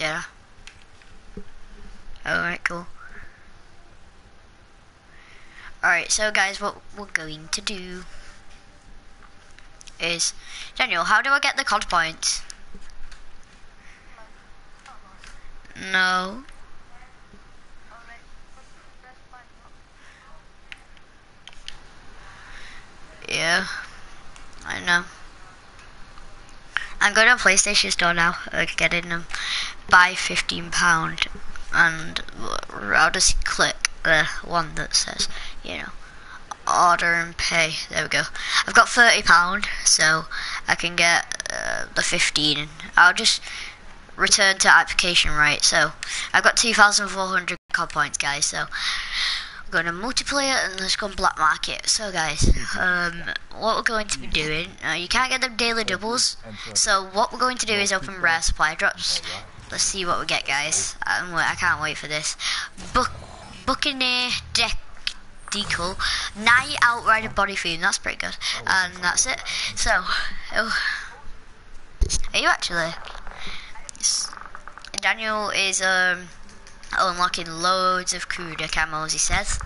I? Alright, cool. Alright, so guys, what we're going to do is... Daniel, how do I get the COD points? No. Yeah, I know. I'm going to PlayStation Store now, uh, getting them by £15 and I'll just click the one that says, you know, order and pay. There we go. I've got £30 so I can get uh, the 15 I'll just return to application right. So I've got 2,400 card points guys so going to multiply it and let's go on black market. So guys, um, what we're going to be doing, uh, you can't get them daily doubles, so what we're going to do is open rare supply drops. Let's see what we get guys. Um, I can't wait for this. Buc Buccaneer Deck Decal, Night Outrider Body Theme, that's pretty good. And that's it. So, oh, are you actually? Daniel is um unlocking loads of Kuda camos, he says.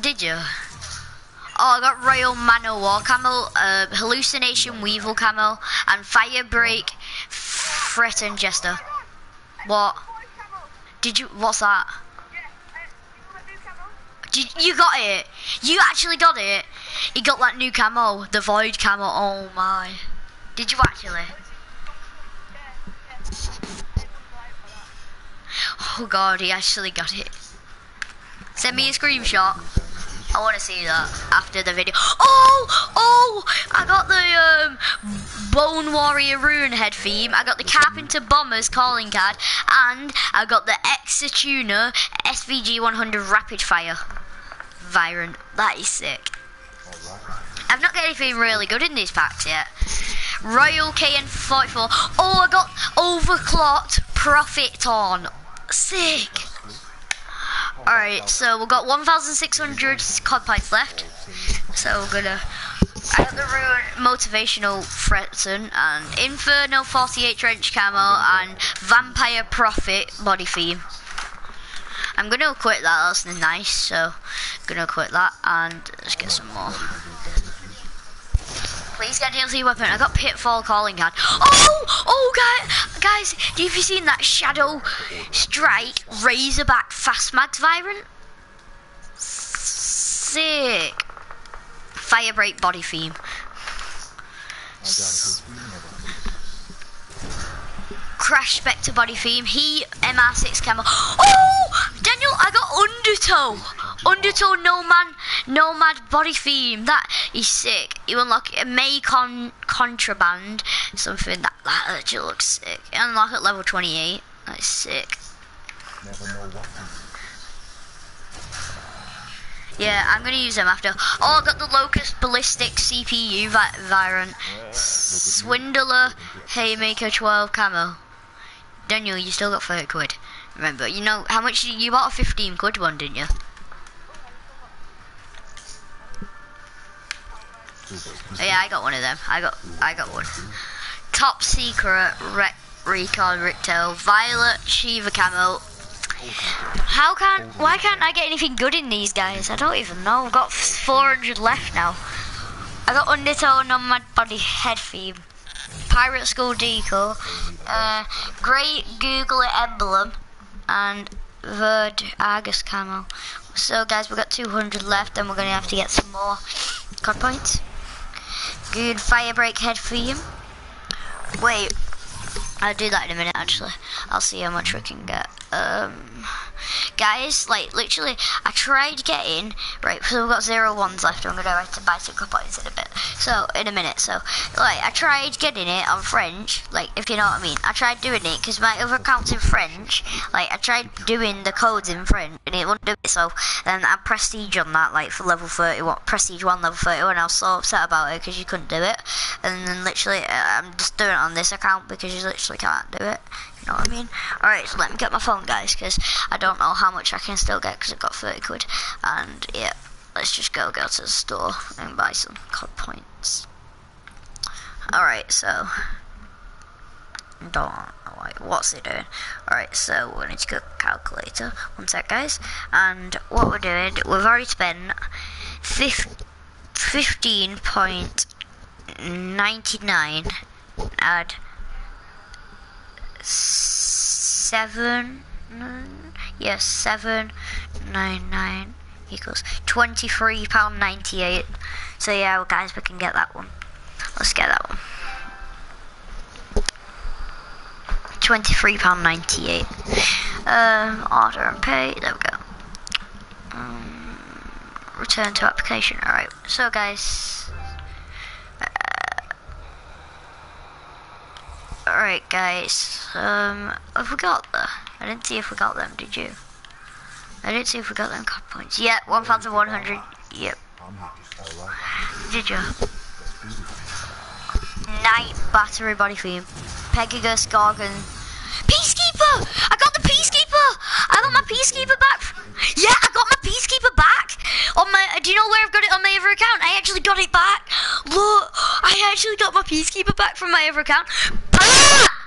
Did you? Oh, I got Royal Manowar camo, uh, Hallucination Weevil Camel, and Firebreak Threaten Gesture. What? Did you, what's that? Did, you got it? You actually got it? You got that new camo, the Void camo, oh my. Did you actually? Oh god, he actually got it. Send me a screenshot. I want to see that after the video. Oh, oh, I got the um, Bone Warrior Rune head theme. I got the Carpenter Bombers calling card. And I got the Exatuner SVG 100 Rapid Fire. Variant. That is sick. I've not got anything really good in these packs yet. Royal KN44. Oh, I got overclocked Prophet on. Sick. Alright, so we've got 1,600 COD points left. So we're gonna... I got the Ruin Motivational Threaten and Inferno 48 Trench Camo and Vampire Prophet Body Theme. I'm gonna quit that, that's nice, so gonna quit that and let's get some more. Please get DLC weapon. I got Pitfall calling card. Oh! Oh, guys! Guys, have you seen that Shadow Strike Razorback Fast Mags Variant? Sick. Firebreak body theme. Crash Spectre body theme. He MR6 camo. Oh! Daniel, I got Undertow. Undertow Nomad Nomad body theme. That is sick. You unlock a May con contraband. Something that that actually looks sick. You unlock at level 28. That's sick. Yeah, I'm gonna use them after. Oh, I got the Locust Ballistic CPU Variant. Swindler Haymaker 12 camo. Daniel, you still got 30 quid. Remember, you know how much you, you bought a 15 quid one, didn't you? Yeah, I got one of them. I got, I got one. Top secret rec recon Rictel Violet Shiva camo. How can? Why can't I get anything good in these guys? I don't even know. I've got 400 left now. I got Undertow on my body head theme. Pirate School Deco, uh, Great Google Emblem, and Verd Argus Camo. So guys, we've got 200 left and we're going to have to get some more card points. Good Firebreak head for you. Wait, I'll do that in a minute actually. I'll see how much we can get. Um, guys, like literally, I tried getting right. So we've got zero ones left. I'm gonna have to buy some points in a bit. So in a minute. So like, I tried getting it on French. Like, if you know what I mean. I tried doing it because my other account's in French. Like, I tried doing the codes in French and it wouldn't do it. So then I prestige on that, like for level 31, prestige one, level 31. I was so upset about it because you couldn't do it. And then literally, uh, I'm just doing it on this account because you literally can't do it. Know what I mean? Alright, so let me get my phone, guys, because I don't know how much I can still get because I've got 30 quid. And, yeah, let's just go go to the store and buy some COD points. Alright, so don't like what's it doing? Alright, so we need to go calculator. One sec guys. And what we're doing, we've already spent fifteen point ninety nine add seven yes seven nine nine equals twenty three pound ninety eight. So yeah well, guys we can get that one. Let's get that one. £23.98. Um, order and pay, there we go. Um, return to application, alright. So guys, uh, alright guys, um, have we got I didn't see if we got them, did you? I didn't see if we got them card points. Yeah, 1,100, yep. Did you? Night battery body theme. Pegasus, Gorgon, Peacekeeper! I got the Peacekeeper! I got my Peacekeeper back! Yeah, I got my Peacekeeper back! On my, do you know where I've got it on my other account? I actually got it back! Look, I actually got my Peacekeeper back from my other account. Pa!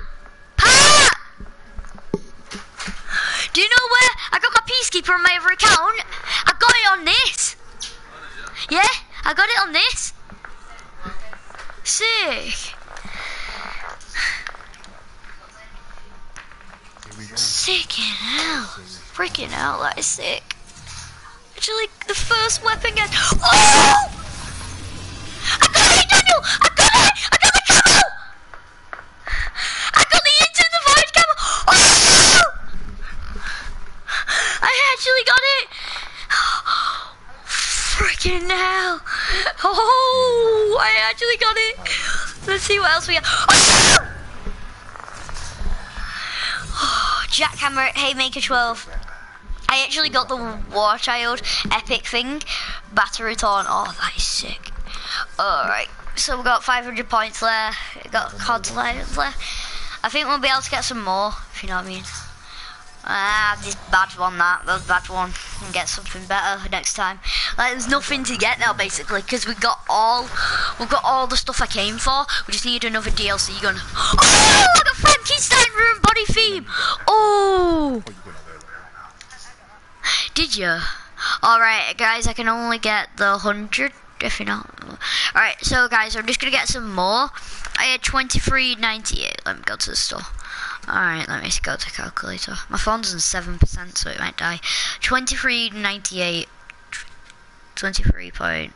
Do you know where I got my Peacekeeper on my other account? I got it on this! Yeah, I got it on this! Sick! Sick in hell. Freaking hell, that is sick. Actually, the first weapon gets. Oh! I got it, Daniel! I got it! I got the camo! I got the into the void camo! Oh! I actually got it! Freaking hell! Oh! I actually got it! Let's see what else we have. Oh! Jackhammer Haymaker 12. I actually got the War Child epic thing. Battery Torn. Oh, that is sick. Alright, so we got 500 points there. We got CODs there. I think we'll be able to get some more, if you know what I mean. Ah, this bad one, that, that bad one. And get something better next time. Like, there's nothing to get now, basically, because we got all, we've got all the stuff I came for. We just need another DLC gun. Oh, got Frankenstein room body theme. Oh. Did you? Alright, guys, I can only get the 100, if you know. Alright, so, guys, I'm just to get some more. Uh, I had 23.98. Let me go to the store. Alright, let me just go to calculator. My phone's on 7%, so it might die. 23.98. 23.98.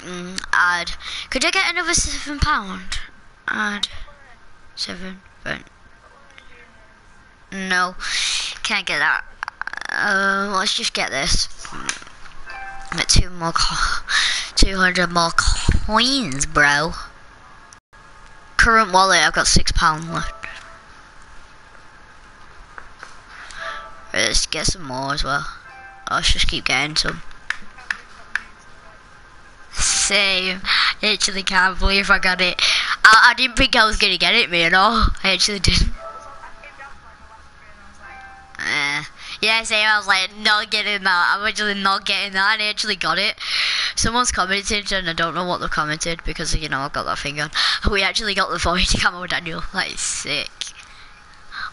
Mm, add. Could I get another seven pound? Add seven, but no, can't get that. Uh, let's just get this. Get two more, 200 more coins, bro. Current wallet, I've got six pound left. Let's get some more as well. Let's just keep getting some. Same. I actually can't believe I got it. I, I didn't think I was gonna get it, man. Oh, I actually didn't. Uh, yeah, same. I was like, not getting that. I'm actually not getting that. I actually got it. Someone's commented, and I don't know what they've commented because you know I've got that thing on. We actually got the void camo, Daniel. That is sick.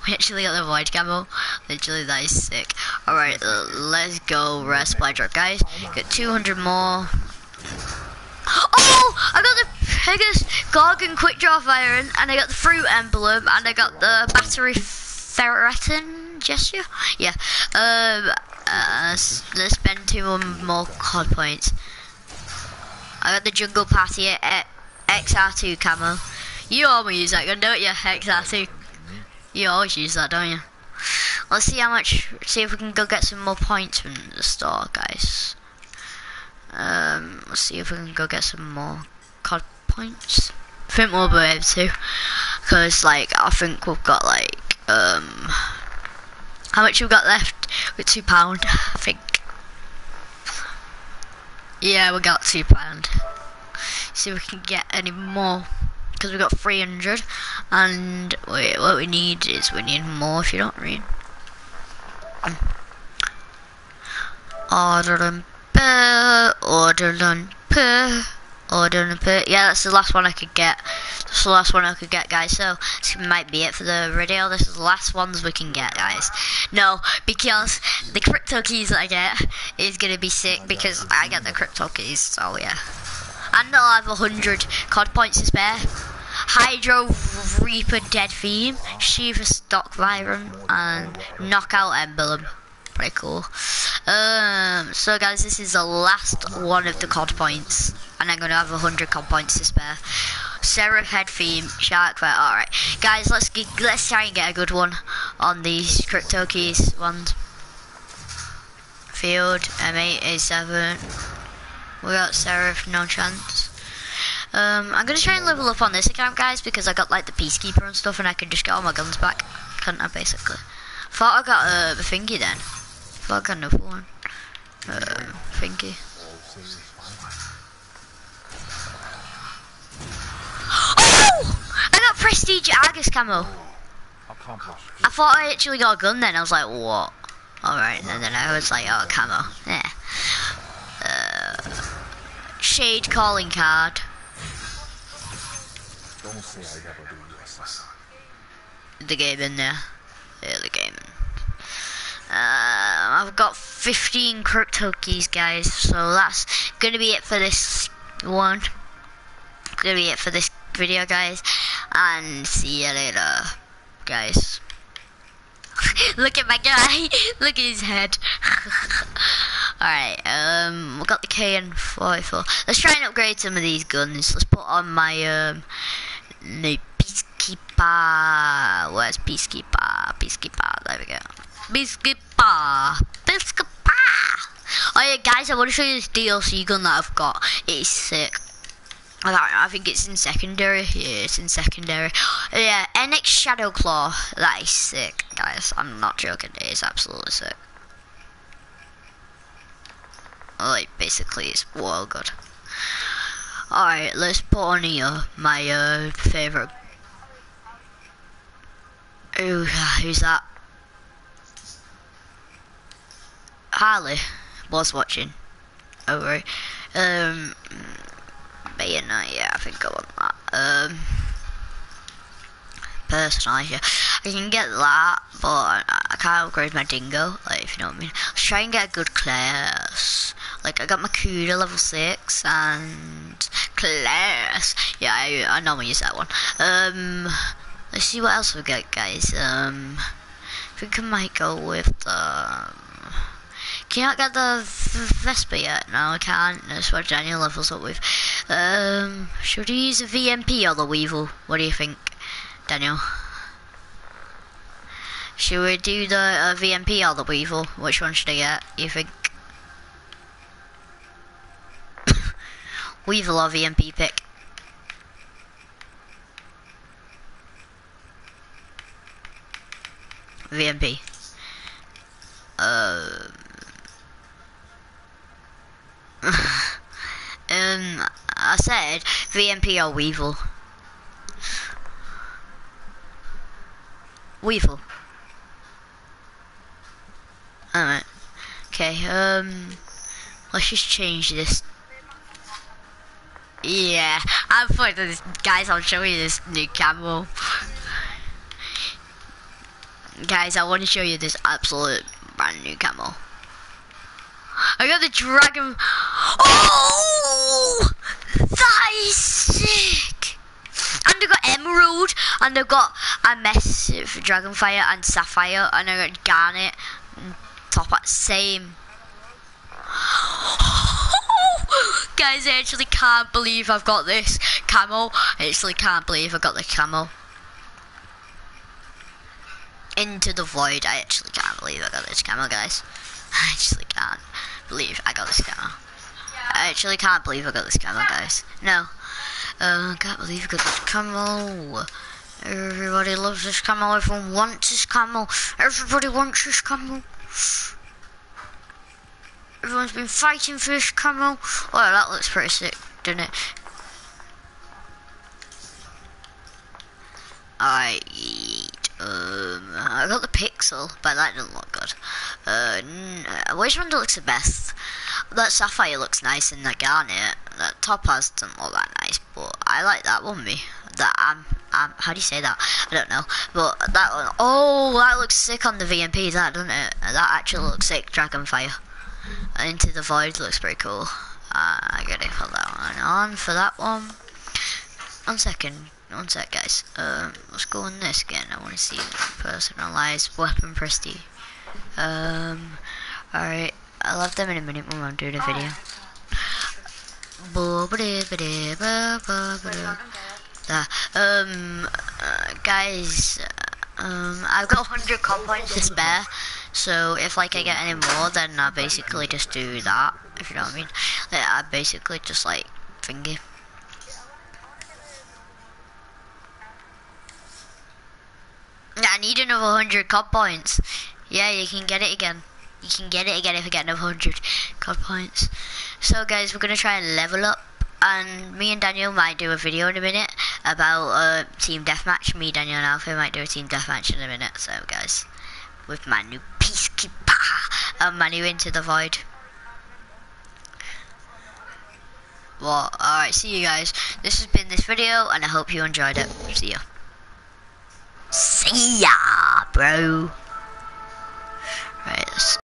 We actually got the void camo. Literally, that is sick. All right, uh, let's go rest by drop, guys. Get 200 more. Oh, I got the Pegasus Gorgon Quick Draw Iron, and I got the Fruit Emblem, and I got the Battery Ferretin gesture. Yeah. Um. Uh, let's spend two more card points. I got the Jungle Party at XR2 camo. You always use that gun, don't you? XR2. You always use that, don't you? Let's see how much. See if we can go get some more points from the store, guys. Um, let's see if we can go get some more COD points. I think we'll be able to, because like I think we've got like um, how much we've got left with two pound. I think. Yeah, we got two pound. See if we can get any more because we got 300 and wait, what we need is we need more if you don't read Order and put, order and put, order and put. Yeah, that's the last one I could get. That's the last one I could get, guys. So this might be it for the video. This is the last ones we can get, guys. No, because the crypto keys that I get is gonna be sick because I get the crypto keys. So yeah, and I'll have a hundred COD points to spare. Hydro Reaper Dead Theme, Shiva Stock Vyron, and Knockout Emblem. Pretty cool. Um, so guys, this is the last one of the COD points, and I'm gonna have a hundred COD points to spare. Seraph Head Theme, Shark Fight. All right, guys, let's get, let's try and get a good one on these crypto keys ones. Field M8A7. We got Seraph, no chance. Um, I'm gonna try and level up on this account, guys, because I got like the Peacekeeper and stuff, and I can just get all my guns back. Couldn't I, basically? Thought I got uh, the thingy then. Thought I got another one. Uh, thingy. Oh! I got Prestige Argus camo. I thought I actually got a gun then. I was like, what? Alright, and then I was like, oh, camo. Yeah. Uh, shade calling card. Don't say I never do yes. the game in there. Yeah, the game. Uh, I've got 15 crypto keys, guys. So that's gonna be it for this one. Gonna be it for this video, guys. And see you later, guys. Look at my guy. Look at his head. Alright, um, we got the KN44. Let's try and upgrade some of these guns. Let's put on my, um, new Peacekeeper. Where's Peacekeeper? Peacekeeper. There we go. Peacekeeper. Peacekeeper. Oh yeah, guys, I want to show you this DLC gun that I've got. It's sick. I, think it's in secondary. Yeah, it's in secondary. Yeah, NX Shadow Claw. That is sick, guys. I'm not joking. It is absolutely sick. Like, basically, it's well good. Alright, let's put on here my uh, favourite. Ooh, who's that? Harley was watching. Oh, right. Um, but yeah, I think I want that. Um, personally, yeah, I can get that, but I, I can't upgrade my dingo, like, if you know what I mean. Let's try and get a good class. Like, I got my Kuda level 6, and class. Yeah, I, I normally use that one. Um, let's see what else we got, guys. Um, I think I might go with the... Can't get the Vesper yet. No, I can't. That's what Daniel levels up with. Um, should we use a VMP or the Weevil? What do you think, Daniel? Should we do the uh, VMP or the Weevil? Which one should I get? You think? Weevil or VMP pick? VMP. Uh. um, I said VMP or Weevil. Weevil. Alright. Okay, um, let's just change this. Yeah, I'm for this, guys, I'll show you this new camo. Guys, I want to show you this absolute brand new camo. I got the dragon. Oh, that is sick. And I got emerald, and I got a massive dragonfire and sapphire, and I got garnet, and top at same. Guys, I actually can't believe I've got this camel. I actually can't believe I got the camel. Into the void. I actually can't believe I got this camel, guys. I actually can't believe I got this camo. I actually can't believe I got this camo, guys. No. Uh, can't believe I got this camo. Everybody loves this camo. Everyone wants this camo. Everybody wants this camo. Everyone's been fighting for this camo. Oh, that looks pretty sick, doesn't it? Alright, um, I got the Pixel, but that doesn't look good. Uh, uh, which one looks the best? That Sapphire looks nice in the Garnet. That Topaz doesn't look that nice, but I like that one, me. That, um, um, how do you say that? I don't know. But that one, oh, that looks sick on the VMP, that, doesn't it? That actually looks sick, Dragonfire. Into the Void looks pretty cool. Uh, I gotta put that one on for that one. One second, one sec, guys. Um, let's go on this again. I want to see personalized weapon prestige. Um, alright. I'll have them in a minute when I'm doing a video. Uh, um, uh, guys, um, I've got 100 comp points to spare, so if like I get any more, then I basically just do that. If you know what I mean. Like, I basically just like thingy. I need another 100 COD points. Yeah, you can get it again. You can get it again if you get another 100 COD points. So guys, we're going to try and level up. And me and Daniel might do a video in a minute about uh, team deathmatch. Me, Daniel, and Alfie might do a team deathmatch in a minute. So guys, with my new Peacekeeper and my new Into the Void. Well, alright, see you guys. This has been this video, and I hope you enjoyed it. See ya. See ya, bro. Right,